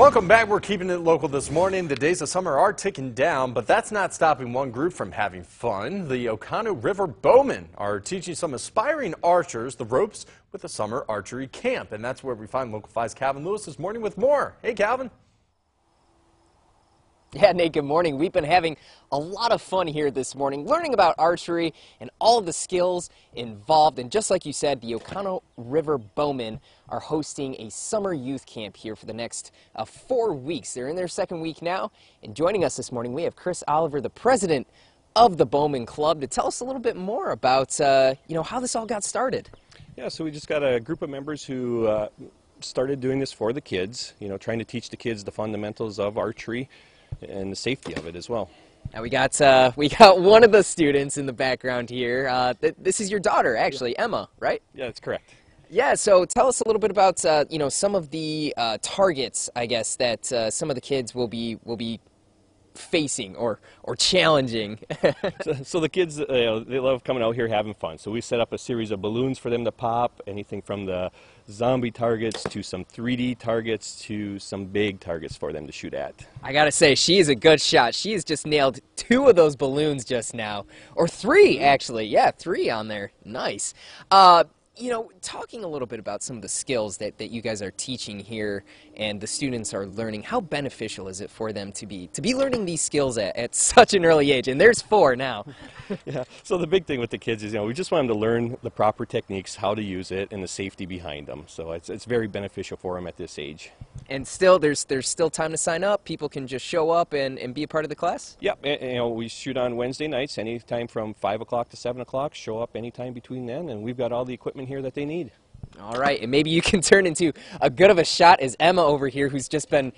Welcome back. We're keeping it local this morning. The days of summer are ticking down, but that's not stopping one group from having fun. The Oconto River Bowmen are teaching some aspiring archers the ropes with a summer archery camp, and that's where we find Local 5's Calvin Lewis this morning with more. Hey, Calvin. Yeah, Nate, good morning. We've been having a lot of fun here this morning, learning about archery and all the skills involved. And just like you said, the Oconto River Bowmen are hosting a summer youth camp here for the next uh, four weeks. They're in their second week now. And joining us this morning, we have Chris Oliver, the president of the Bowmen Club, to tell us a little bit more about, uh, you know, how this all got started. Yeah, so we just got a group of members who uh, started doing this for the kids, you know, trying to teach the kids the fundamentals of archery and the safety of it as well. Now we got uh, we got one of the students in the background here. Uh, th this is your daughter, actually, Emma, right? Yeah, that's correct. Yeah. So tell us a little bit about uh, you know some of the uh, targets, I guess, that uh, some of the kids will be will be facing or or challenging. so, so, the kids, uh, you know, they love coming out here having fun. So we set up a series of balloons for them to pop, anything from the zombie targets to some 3D targets to some big targets for them to shoot at. I gotta say, she is a good shot. She has just nailed two of those balloons just now, or three actually. Yeah, three on there. Nice. Uh, you know, talking a little bit about some of the skills that, that you guys are teaching here and the students are learning, how beneficial is it for them to be to be learning these skills at, at such an early age? And there's four now. yeah, so the big thing with the kids is, you know, we just want them to learn the proper techniques, how to use it, and the safety behind them. So it's, it's very beneficial for them at this age. And still, there's there's still time to sign up. People can just show up and, and be a part of the class? Yep, and, you know, we shoot on Wednesday nights, anytime from 5 o'clock to 7 o'clock. Show up anytime between then, and we've got all the equipment here that they need. All right, and maybe you can turn into a good of a shot as Emma over here, who's just been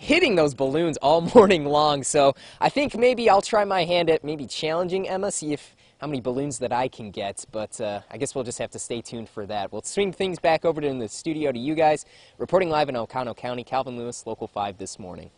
hitting those balloons all morning long. So I think maybe I'll try my hand at maybe challenging Emma, see if how many balloons that I can get. But uh, I guess we'll just have to stay tuned for that. We'll swing things back over to the studio to you guys. Reporting live in Oconto County, Calvin Lewis, Local 5 this morning.